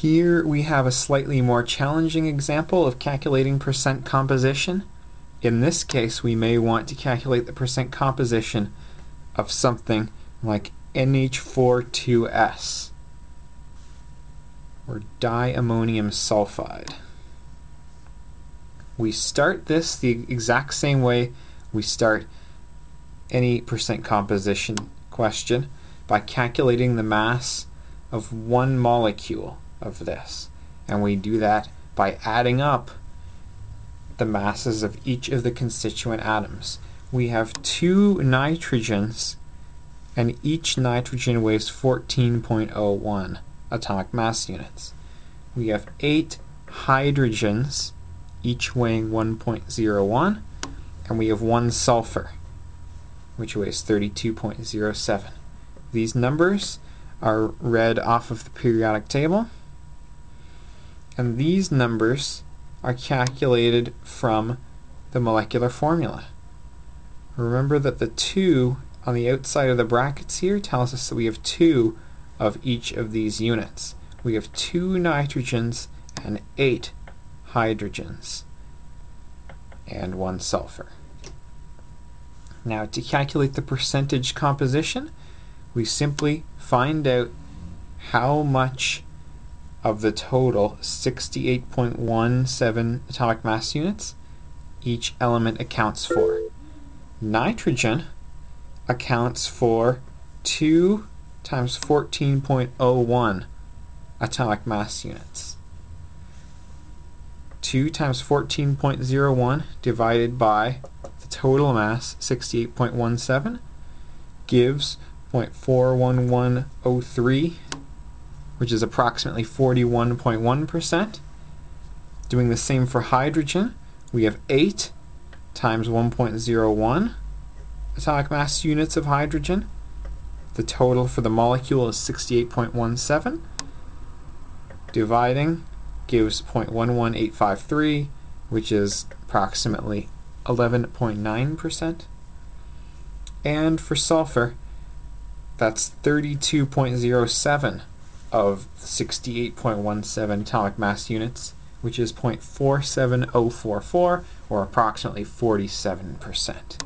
Here we have a slightly more challenging example of calculating percent composition. In this case, we may want to calculate the percent composition of something like NH42S, or diammonium sulfide. We start this the exact same way we start any percent composition question by calculating the mass of one molecule of this. And we do that by adding up the masses of each of the constituent atoms. We have two nitrogens, and each nitrogen weighs 14.01 atomic mass units. We have eight hydrogens, each weighing 1.01, and we have one sulfur, which weighs 32.07. These numbers are read off of the periodic table, and these numbers are calculated from the molecular formula. Remember that the 2 on the outside of the brackets here tells us that we have 2 of each of these units. We have 2 nitrogens and 8 hydrogens and 1 sulfur. Now to calculate the percentage composition, we simply find out how much of the total 68.17 atomic mass units each element accounts for. Nitrogen accounts for 2 times 14.01 atomic mass units. 2 times 14.01 divided by the total mass, 68.17, gives 0.41103 which is approximately 41.1%. Doing the same for hydrogen, we have 8 times 1.01 atomic mass units of hydrogen. The total for the molecule is 68.17. Dividing gives 0.11853, which is approximately 11.9%. And for sulfur, that's 32.07 of 68.17 atomic mass units, which is 0.47044, or approximately 47%.